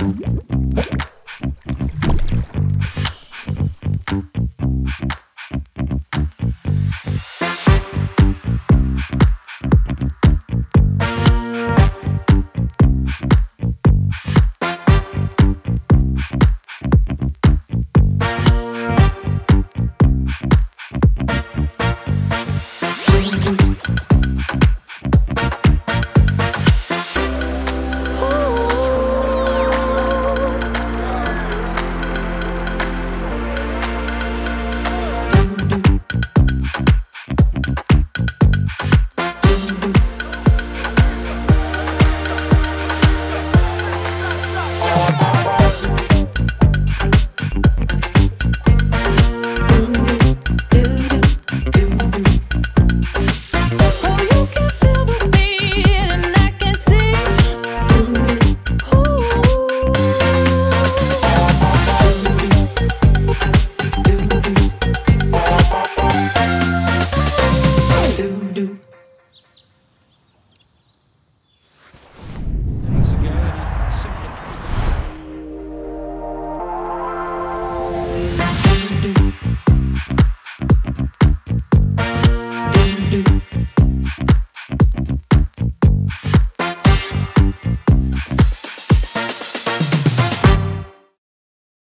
Bye.